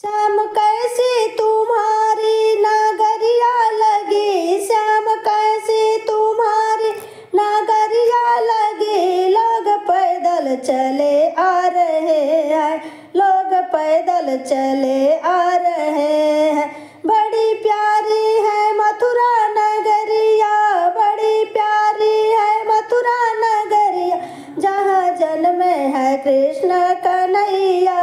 श्याम, कैसी तुम्हारी नगरिया लगी? श्याम, कैसी तुम्हारी नगरिया लगी? लोग पैदल चले आ रहे हैं, लोग पैदल चले आ रहे हैं। बड़ी प्यारी है मथुरा नगरिया, बड़ी प्यारी है मथुरा नगरिया, जहाँ जन्मे है कृष्ण कन्हैया।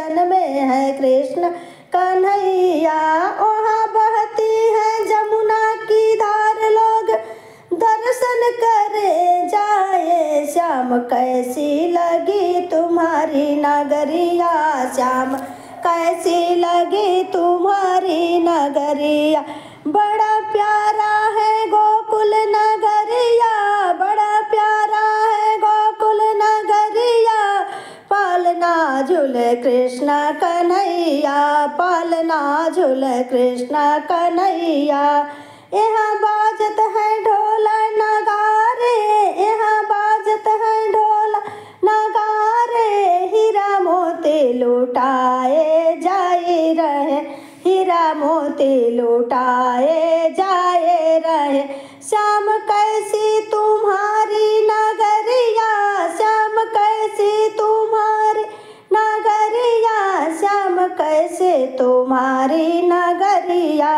जन्मे है कृष्ण कन्हैया। वहाँ बहती है जमुना की धार लोग। दर्शन करे जाए श्याम, कैसी लगी तुम्हारी नगरिया? श्याम, कैसी लगी तुम्हारी नगरिया? बड़ा झूले कृष्ण कन्हैया पालना झूले कृष्ण कन्हैया। यहाँ बाजत है ढोल नगारे यहाँ बाजत है ढोल नगारे। हीरा मोती लुटाए जाए रहे, हीरा मोती लुटाए जाए रहे। श्याम कैसी तुम्हारी से तुम्हारी नगरिया